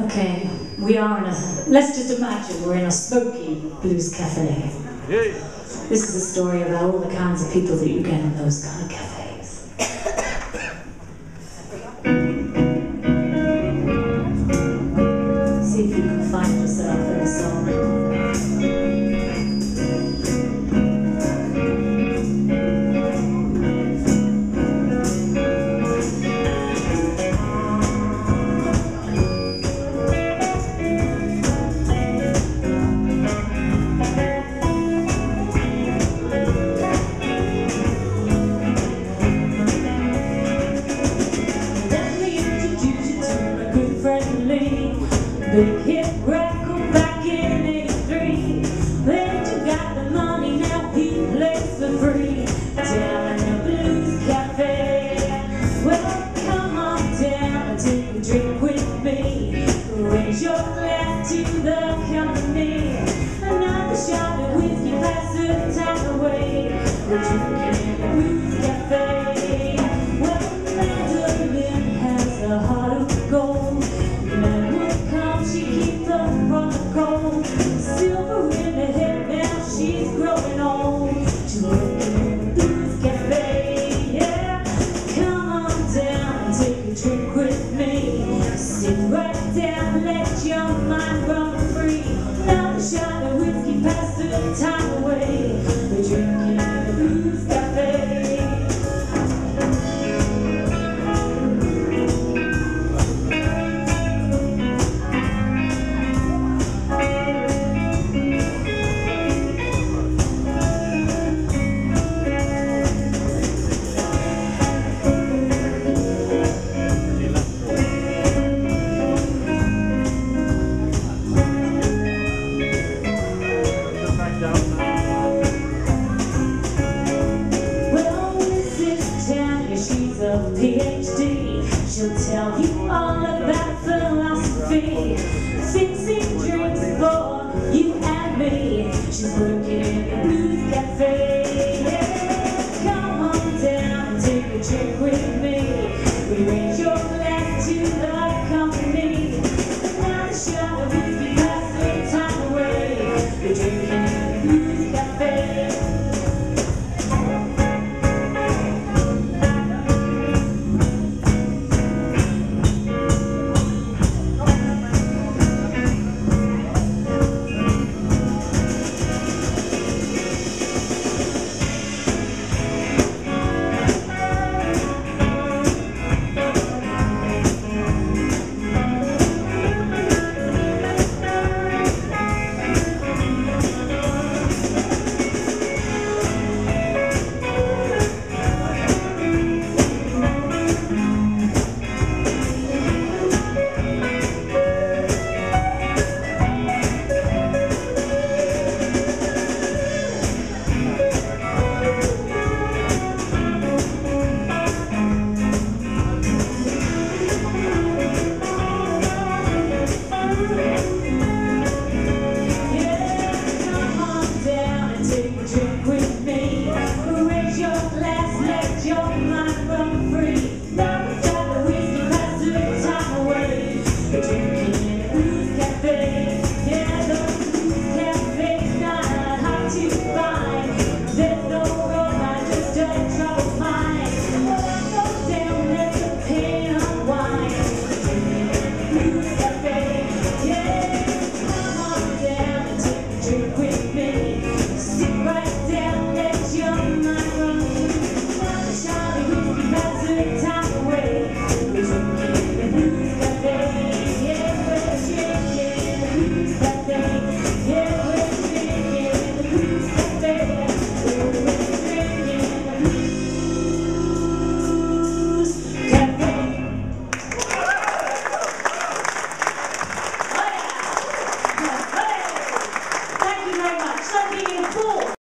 Okay, we are in a, let's just imagine we're in a smoky blues cafe. Yay. This is a story about all the kinds of people that you get in those kind of cafes. See if you can find yourself in a song. Make it right. Time away. she'll tell you very much. Something is cool.